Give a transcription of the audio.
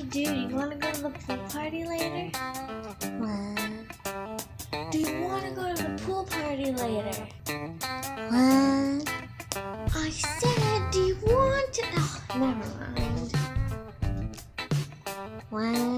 Hey dude, you wanna go to the pool party later? What? Do you wanna go to the pool party later? What? I said, do you want to? Oh, never mind. What?